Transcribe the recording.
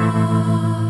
love.